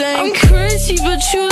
think I'm crazy, but you